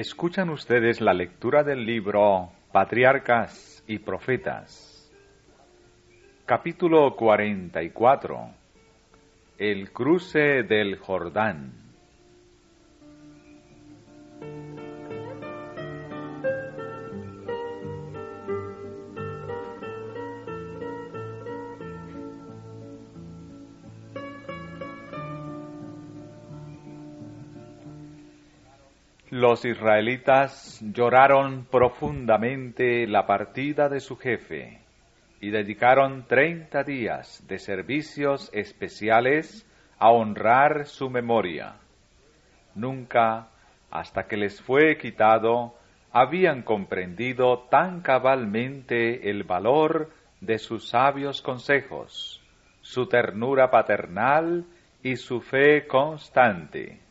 Escuchan ustedes la lectura del libro Patriarcas y Profetas. Capítulo 44. El cruce del Jordán. Los israelitas lloraron profundamente la partida de su jefe y dedicaron treinta días de servicios especiales a honrar su memoria. Nunca, hasta que les fue quitado, habían comprendido tan cabalmente el valor de sus sabios consejos, su ternura paternal y su fe constante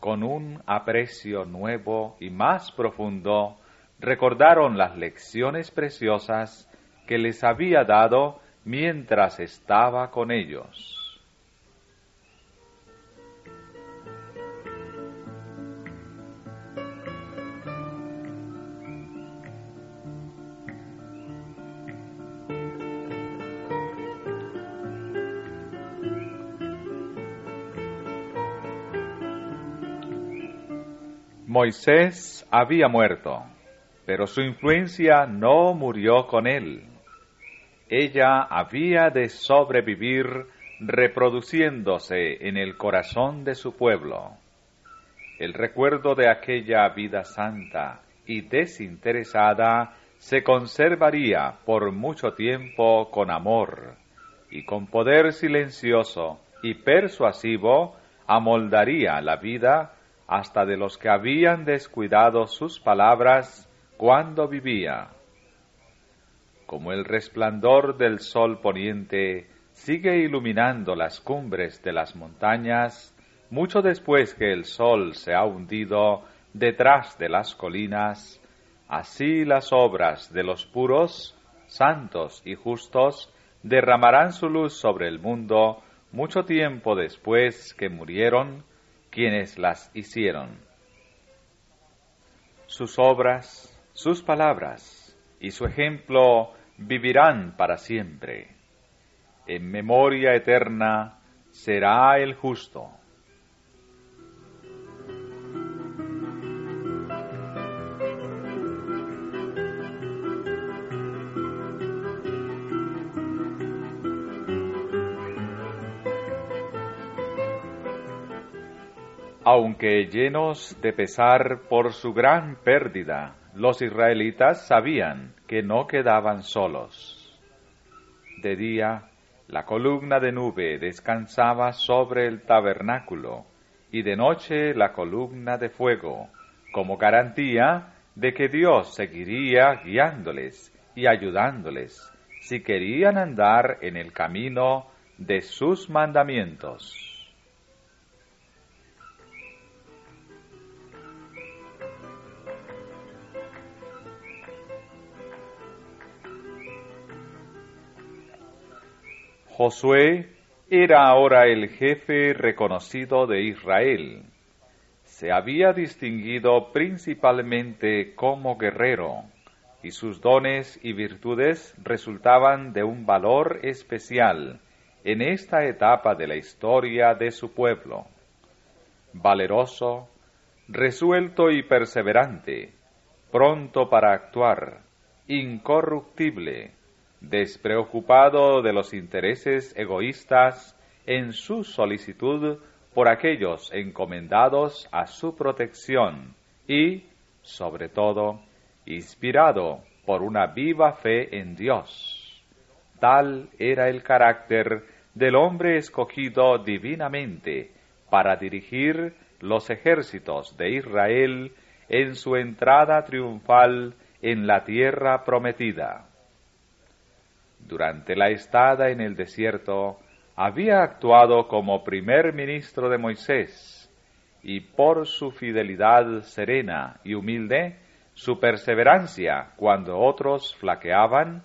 con un aprecio nuevo y más profundo, recordaron las lecciones preciosas que les había dado mientras estaba con ellos. Moisés había muerto, pero su influencia no murió con él. Ella había de sobrevivir reproduciéndose en el corazón de su pueblo. El recuerdo de aquella vida santa y desinteresada se conservaría por mucho tiempo con amor y con poder silencioso y persuasivo amoldaría la vida hasta de los que habían descuidado sus palabras cuando vivía. Como el resplandor del sol poniente sigue iluminando las cumbres de las montañas, mucho después que el sol se ha hundido detrás de las colinas, así las obras de los puros, santos y justos derramarán su luz sobre el mundo mucho tiempo después que murieron quienes las hicieron. Sus obras, sus palabras y su ejemplo vivirán para siempre. En memoria eterna será el justo. Aunque llenos de pesar por su gran pérdida, los israelitas sabían que no quedaban solos. De día, la columna de nube descansaba sobre el tabernáculo y de noche la columna de fuego, como garantía de que Dios seguiría guiándoles y ayudándoles si querían andar en el camino de sus mandamientos. Josué era ahora el jefe reconocido de Israel. Se había distinguido principalmente como guerrero, y sus dones y virtudes resultaban de un valor especial en esta etapa de la historia de su pueblo. Valeroso, resuelto y perseverante, pronto para actuar, incorruptible, despreocupado de los intereses egoístas en su solicitud por aquellos encomendados a su protección y, sobre todo, inspirado por una viva fe en Dios. Tal era el carácter del hombre escogido divinamente para dirigir los ejércitos de Israel en su entrada triunfal en la tierra prometida durante la estada en el desierto, había actuado como primer ministro de Moisés, y por su fidelidad serena y humilde, su perseverancia cuando otros flaqueaban,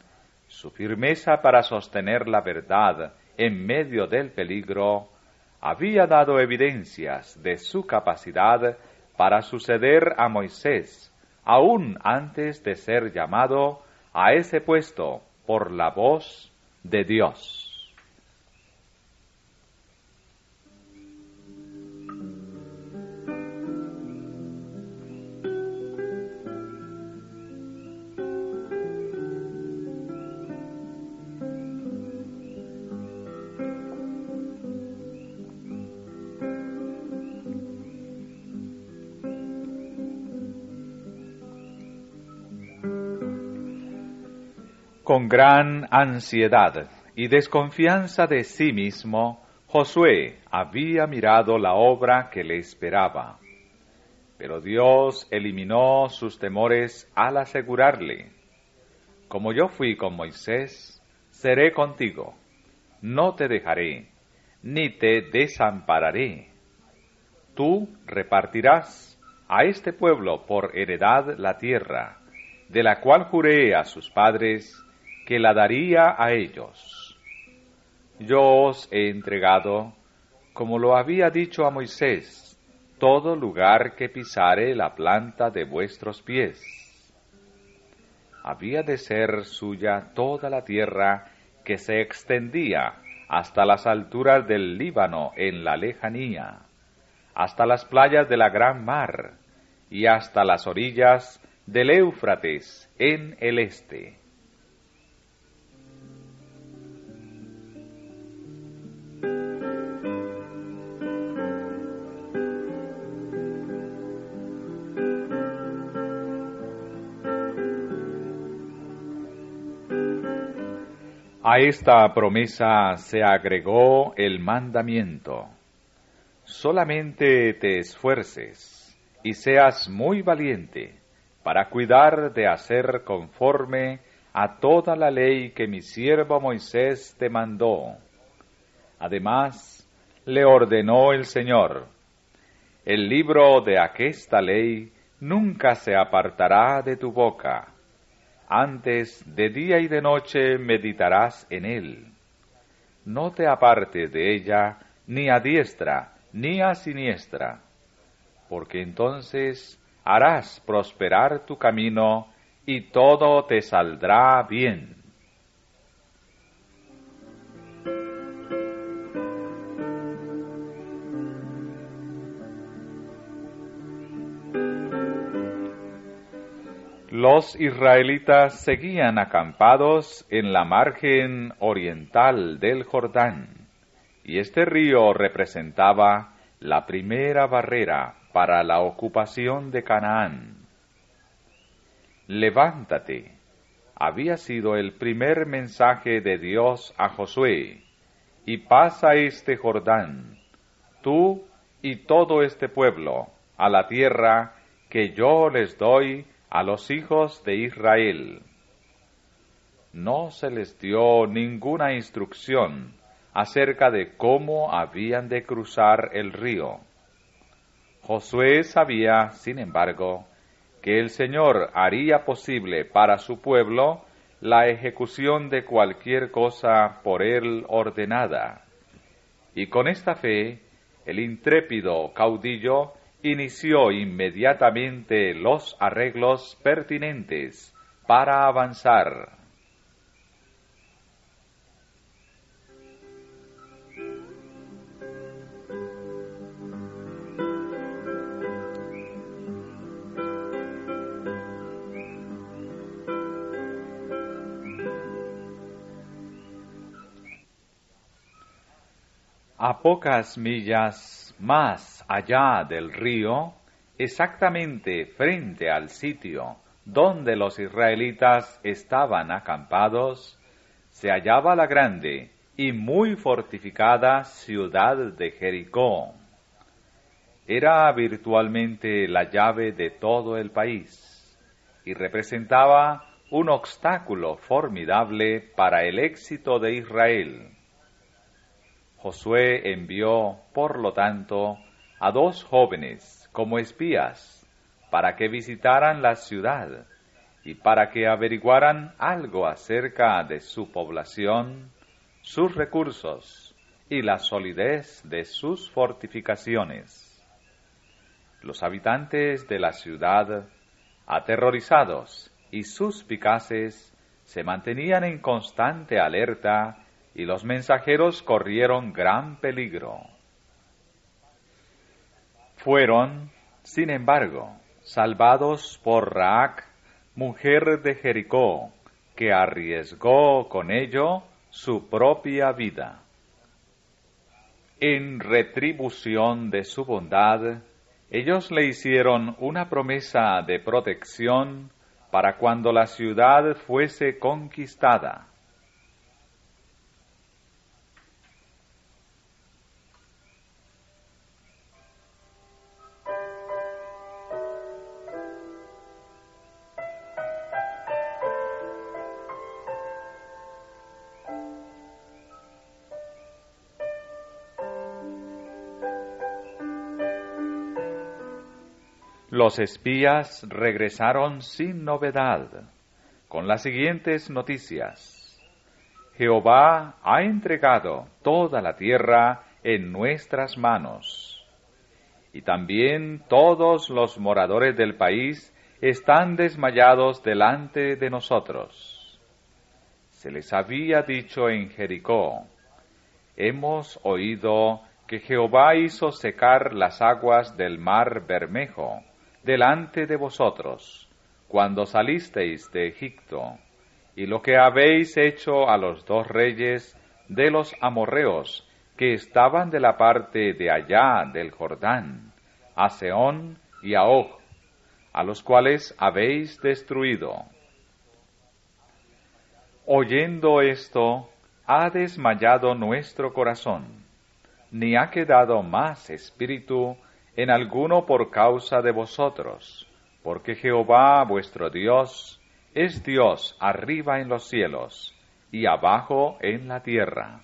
su firmeza para sostener la verdad en medio del peligro, había dado evidencias de su capacidad para suceder a Moisés, aún antes de ser llamado a ese puesto por la voz de Dios. Con gran ansiedad y desconfianza de sí mismo, Josué había mirado la obra que le esperaba. Pero Dios eliminó sus temores al asegurarle, Como yo fui con Moisés, seré contigo, no te dejaré, ni te desampararé. Tú repartirás a este pueblo por heredad la tierra, de la cual juré a sus padres, que la daría a ellos. Yo os he entregado, como lo había dicho a Moisés, todo lugar que pisare la planta de vuestros pies. Había de ser suya toda la tierra que se extendía hasta las alturas del Líbano en la lejanía, hasta las playas de la gran mar y hasta las orillas del Éufrates en el este A esta promesa se agregó el mandamiento. Solamente te esfuerces y seas muy valiente para cuidar de hacer conforme a toda la ley que mi siervo Moisés te mandó. Además, le ordenó el Señor, el libro de aquesta ley nunca se apartará de tu boca antes de día y de noche meditarás en él. No te apartes de ella ni a diestra ni a siniestra, porque entonces harás prosperar tu camino y todo te saldrá bien. Los israelitas seguían acampados en la margen oriental del Jordán, y este río representaba la primera barrera para la ocupación de Canaán. Levántate, había sido el primer mensaje de Dios a Josué, y pasa este Jordán, tú y todo este pueblo, a la tierra que yo les doy a los hijos de Israel. No se les dio ninguna instrucción acerca de cómo habían de cruzar el río. Josué sabía, sin embargo, que el Señor haría posible para su pueblo la ejecución de cualquier cosa por él ordenada. Y con esta fe, el intrépido caudillo inició inmediatamente los arreglos pertinentes para avanzar. A pocas millas más allá del río, exactamente frente al sitio donde los israelitas estaban acampados, se hallaba la grande y muy fortificada ciudad de Jericó. Era virtualmente la llave de todo el país y representaba un obstáculo formidable para el éxito de Israel. Josué envió, por lo tanto, a dos jóvenes como espías para que visitaran la ciudad y para que averiguaran algo acerca de su población, sus recursos y la solidez de sus fortificaciones. Los habitantes de la ciudad, aterrorizados y suspicaces, se mantenían en constante alerta y los mensajeros corrieron gran peligro. Fueron, sin embargo, salvados por Raak, mujer de Jericó, que arriesgó con ello su propia vida. En retribución de su bondad, ellos le hicieron una promesa de protección para cuando la ciudad fuese conquistada. Los espías regresaron sin novedad, con las siguientes noticias. Jehová ha entregado toda la tierra en nuestras manos. Y también todos los moradores del país están desmayados delante de nosotros. Se les había dicho en Jericó, hemos oído que Jehová hizo secar las aguas del mar Bermejo, delante de vosotros, cuando salisteis de Egipto, y lo que habéis hecho a los dos reyes de los amorreos que estaban de la parte de allá del Jordán, a Seón y a Og, a los cuales habéis destruido. Oyendo esto, ha desmayado nuestro corazón, ni ha quedado más espíritu en alguno por causa de vosotros, porque Jehová vuestro Dios es Dios arriba en los cielos y abajo en la tierra.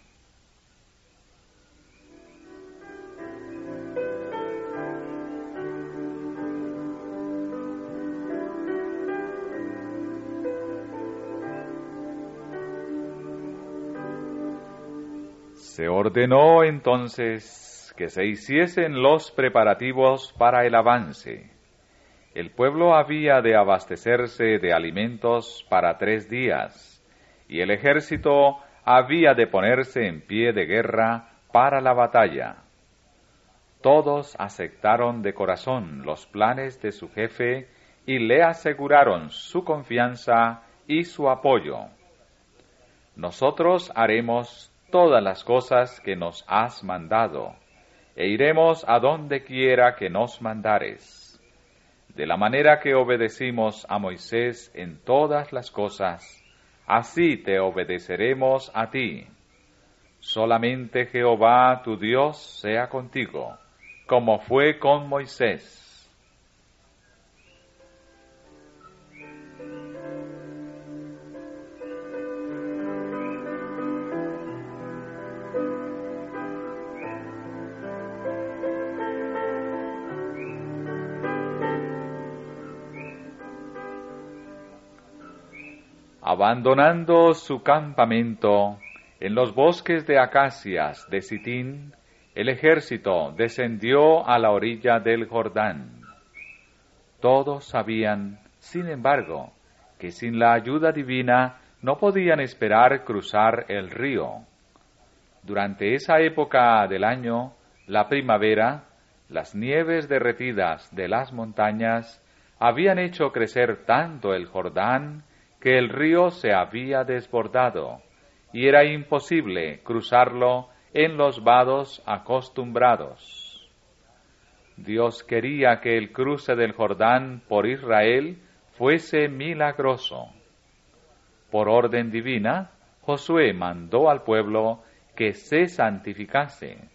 Se ordenó entonces que se hiciesen los preparativos para el avance. El pueblo había de abastecerse de alimentos para tres días, y el ejército había de ponerse en pie de guerra para la batalla. Todos aceptaron de corazón los planes de su jefe y le aseguraron su confianza y su apoyo. Nosotros haremos todas las cosas que nos has mandado e iremos a donde quiera que nos mandares. De la manera que obedecimos a Moisés en todas las cosas, así te obedeceremos a ti. Solamente Jehová tu Dios sea contigo, como fue con Moisés Abandonando su campamento en los bosques de acacias de Sitín, el ejército descendió a la orilla del Jordán. Todos sabían, sin embargo, que sin la ayuda divina no podían esperar cruzar el río. Durante esa época del año, la primavera, las nieves derretidas de las montañas habían hecho crecer tanto el Jordán que el río se había desbordado y era imposible cruzarlo en los vados acostumbrados. Dios quería que el cruce del Jordán por Israel fuese milagroso. Por orden divina, Josué mandó al pueblo que se santificase.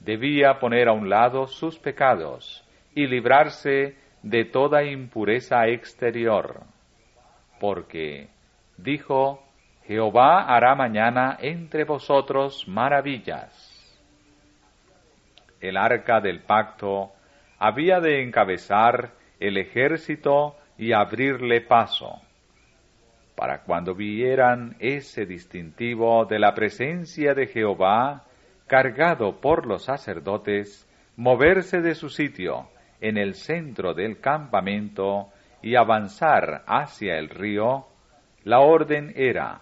Debía poner a un lado sus pecados y librarse de toda impureza exterior porque dijo, Jehová hará mañana entre vosotros maravillas. El arca del pacto había de encabezar el ejército y abrirle paso. Para cuando vieran ese distintivo de la presencia de Jehová, cargado por los sacerdotes, moverse de su sitio en el centro del campamento y avanzar hacia el río, la orden era,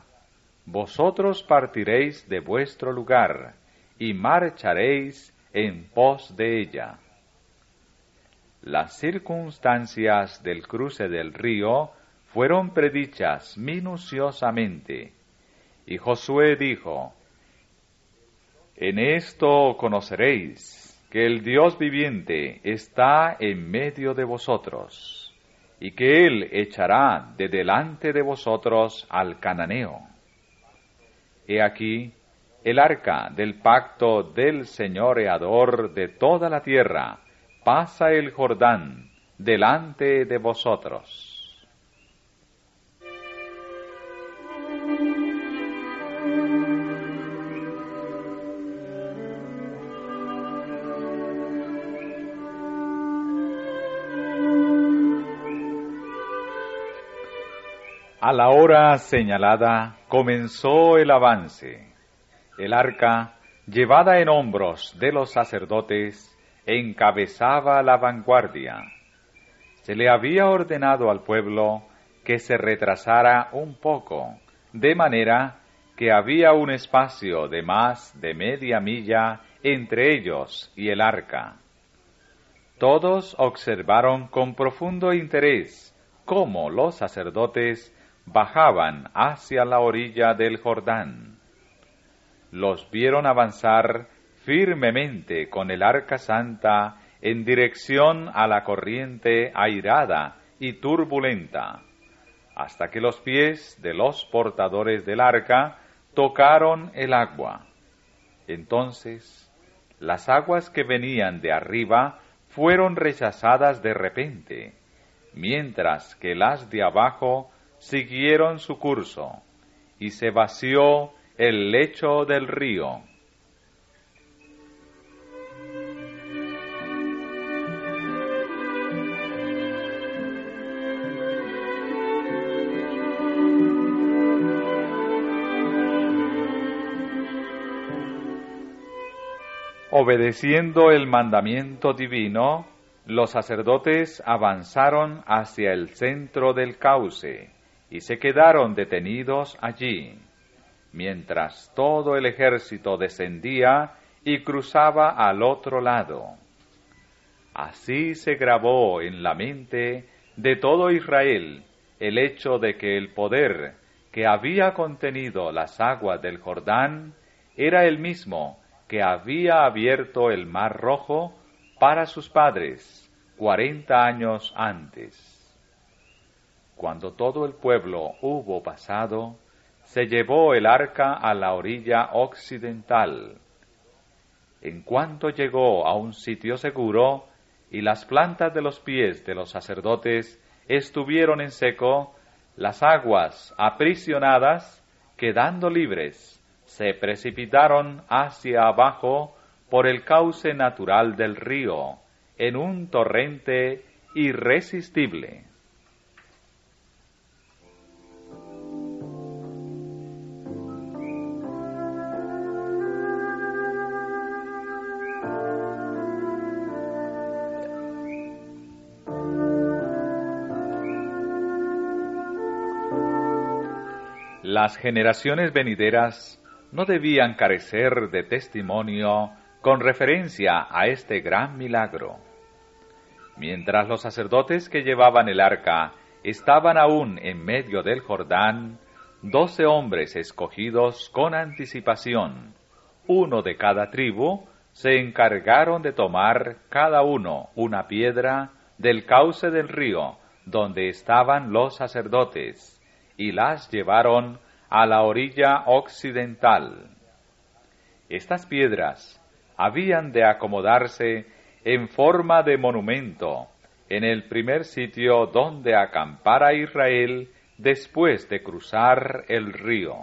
Vosotros partiréis de vuestro lugar y marcharéis en pos de ella. Las circunstancias del cruce del río fueron predichas minuciosamente, y Josué dijo, En esto conoceréis que el Dios viviente está en medio de vosotros, y que Él echará de delante de vosotros al cananeo. He aquí el arca del pacto del Señoreador de toda la tierra, pasa el Jordán delante de vosotros. A la hora señalada comenzó el avance. El arca, llevada en hombros de los sacerdotes, encabezaba la vanguardia. Se le había ordenado al pueblo que se retrasara un poco, de manera que había un espacio de más de media milla entre ellos y el arca. Todos observaron con profundo interés cómo los sacerdotes bajaban hacia la orilla del Jordán. Los vieron avanzar firmemente con el arca santa en dirección a la corriente airada y turbulenta, hasta que los pies de los portadores del arca tocaron el agua. Entonces, las aguas que venían de arriba fueron rechazadas de repente, mientras que las de abajo siguieron su curso y se vació el lecho del río. Obedeciendo el mandamiento divino, los sacerdotes avanzaron hacia el centro del cauce y se quedaron detenidos allí, mientras todo el ejército descendía y cruzaba al otro lado. Así se grabó en la mente de todo Israel el hecho de que el poder que había contenido las aguas del Jordán era el mismo que había abierto el mar rojo para sus padres cuarenta años antes. Cuando todo el pueblo hubo pasado, se llevó el arca a la orilla occidental. En cuanto llegó a un sitio seguro y las plantas de los pies de los sacerdotes estuvieron en seco, las aguas aprisionadas, quedando libres, se precipitaron hacia abajo por el cauce natural del río, en un torrente irresistible. Las generaciones venideras no debían carecer de testimonio con referencia a este gran milagro. Mientras los sacerdotes que llevaban el arca estaban aún en medio del Jordán, doce hombres escogidos con anticipación, uno de cada tribu, se encargaron de tomar cada uno una piedra del cauce del río donde estaban los sacerdotes, y las llevaron a la orilla occidental. Estas piedras habían de acomodarse en forma de monumento en el primer sitio donde acampara Israel después de cruzar el río.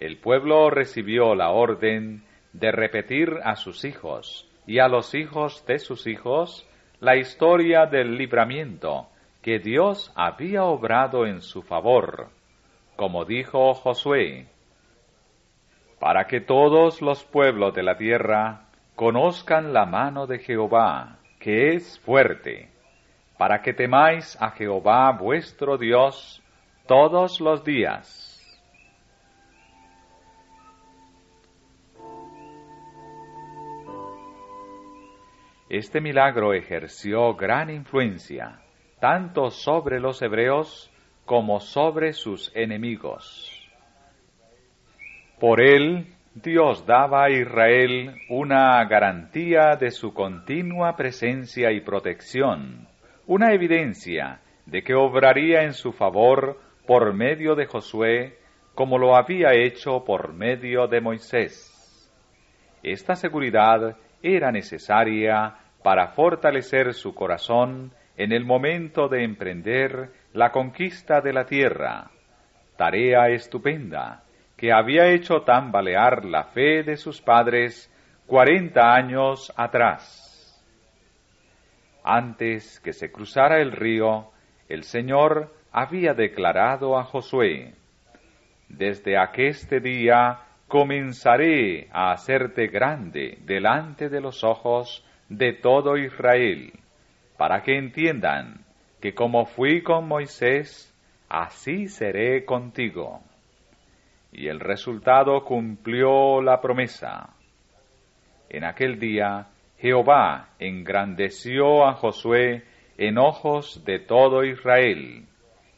El pueblo recibió la orden de repetir a sus hijos y a los hijos de sus hijos la historia del libramiento que Dios había obrado en su favor, como dijo Josué, para que todos los pueblos de la tierra conozcan la mano de Jehová, que es fuerte, para que temáis a Jehová vuestro Dios todos los días. Este milagro ejerció gran influencia, tanto sobre los hebreos como sobre sus enemigos. Por él, Dios daba a Israel una garantía de su continua presencia y protección, una evidencia de que obraría en su favor por medio de Josué, como lo había hecho por medio de Moisés. Esta seguridad era necesaria para fortalecer su corazón en el momento de emprender la conquista de la tierra, tarea estupenda que había hecho tambalear la fe de sus padres cuarenta años atrás. Antes que se cruzara el río, el Señor había declarado a Josué, Desde aqueste día comenzaré a hacerte grande delante de los ojos de todo Israel, para que entiendan que como fui con Moisés, así seré contigo y el resultado cumplió la promesa. En aquel día Jehová engrandeció a Josué en ojos de todo Israel,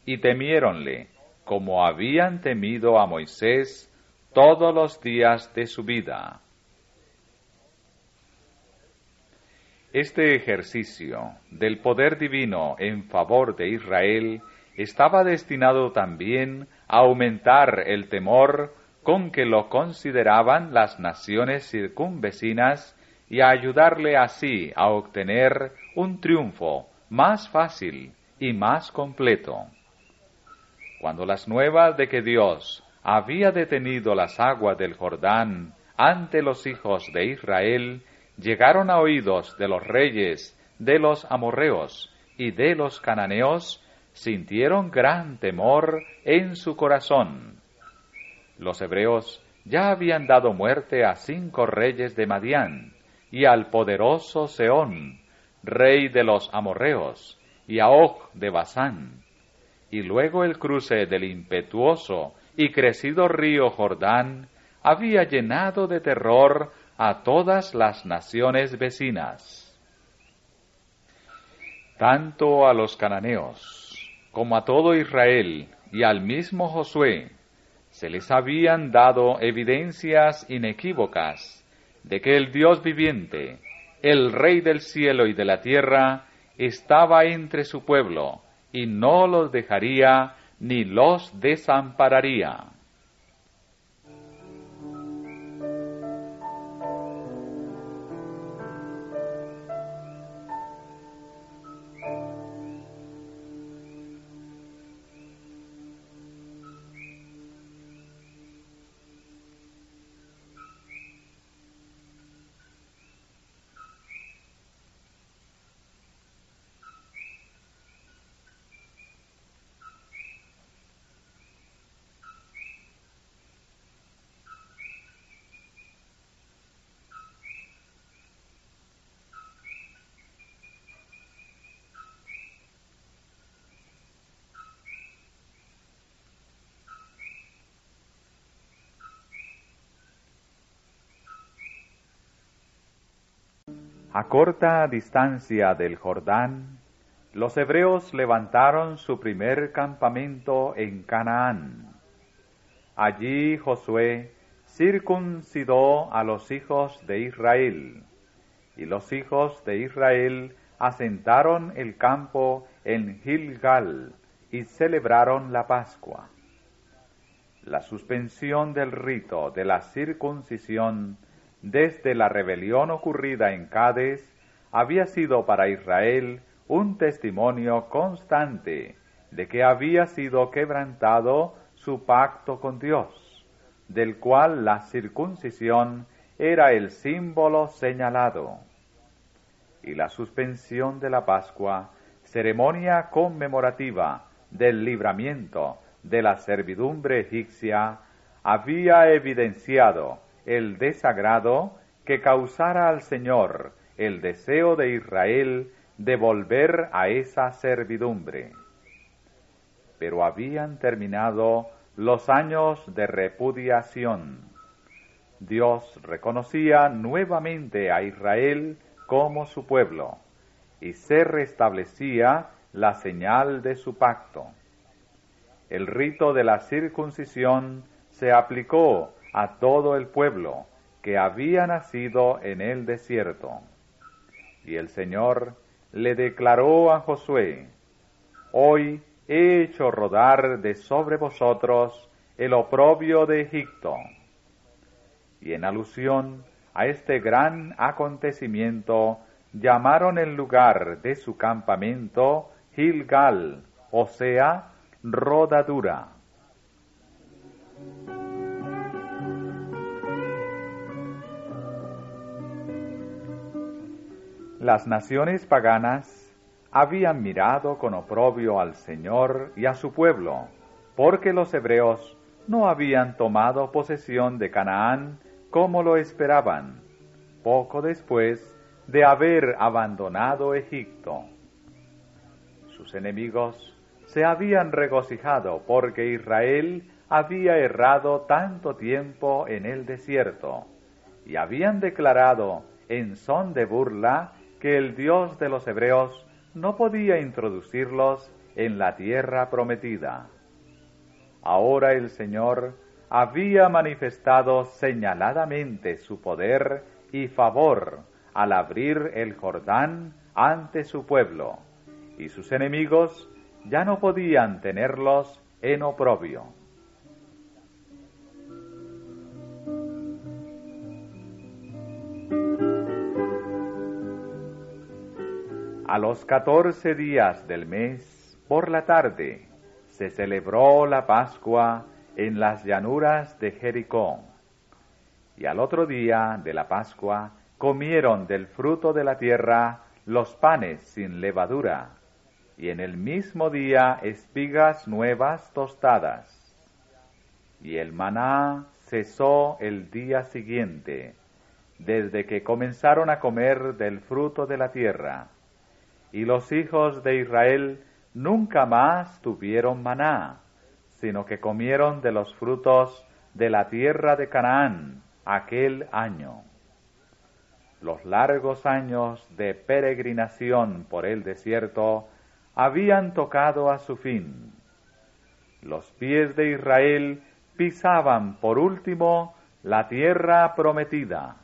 y temiéronle como habían temido a Moisés todos los días de su vida. Este ejercicio del poder divino en favor de Israel estaba destinado también a aumentar el temor con que lo consideraban las naciones circunvecinas y a ayudarle así a obtener un triunfo más fácil y más completo. Cuando las nuevas de que Dios había detenido las aguas del Jordán ante los hijos de Israel llegaron a oídos de los reyes, de los amorreos y de los cananeos, sintieron gran temor en su corazón. Los hebreos ya habían dado muerte a cinco reyes de Madián y al poderoso Seón, rey de los amorreos, y a Og de Basán. Y luego el cruce del impetuoso y crecido río Jordán había llenado de terror a todas las naciones vecinas. Tanto a los cananeos como a todo Israel y al mismo Josué, se les habían dado evidencias inequívocas de que el Dios viviente, el Rey del cielo y de la tierra, estaba entre su pueblo y no los dejaría ni los desampararía. A corta distancia del Jordán, los hebreos levantaron su primer campamento en Canaán. Allí Josué circuncidó a los hijos de Israel, y los hijos de Israel asentaron el campo en Gilgal y celebraron la Pascua. La suspensión del rito de la circuncisión desde la rebelión ocurrida en Cádiz, había sido para Israel un testimonio constante de que había sido quebrantado su pacto con Dios, del cual la circuncisión era el símbolo señalado. Y la suspensión de la Pascua, ceremonia conmemorativa del libramiento de la servidumbre egipcia, había evidenciado el desagrado que causara al Señor el deseo de Israel de volver a esa servidumbre. Pero habían terminado los años de repudiación. Dios reconocía nuevamente a Israel como su pueblo y se restablecía la señal de su pacto. El rito de la circuncisión se aplicó a todo el pueblo que había nacido en el desierto. Y el Señor le declaró a Josué, Hoy he hecho rodar de sobre vosotros el oprobio de Egipto. Y en alusión a este gran acontecimiento, llamaron el lugar de su campamento Gilgal, o sea, rodadura. Las naciones paganas habían mirado con oprobio al Señor y a su pueblo, porque los hebreos no habían tomado posesión de Canaán como lo esperaban, poco después de haber abandonado Egipto. Sus enemigos se habían regocijado porque Israel había errado tanto tiempo en el desierto, y habían declarado en son de burla que el Dios de los hebreos no podía introducirlos en la tierra prometida. Ahora el Señor había manifestado señaladamente su poder y favor al abrir el Jordán ante su pueblo, y sus enemigos ya no podían tenerlos en oprobio. A los catorce días del mes, por la tarde, se celebró la Pascua en las llanuras de Jericó. Y al otro día de la Pascua comieron del fruto de la tierra los panes sin levadura, y en el mismo día espigas nuevas tostadas. Y el maná cesó el día siguiente, desde que comenzaron a comer del fruto de la tierra y los hijos de Israel nunca más tuvieron maná, sino que comieron de los frutos de la tierra de Canaán aquel año. Los largos años de peregrinación por el desierto habían tocado a su fin. Los pies de Israel pisaban por último la tierra prometida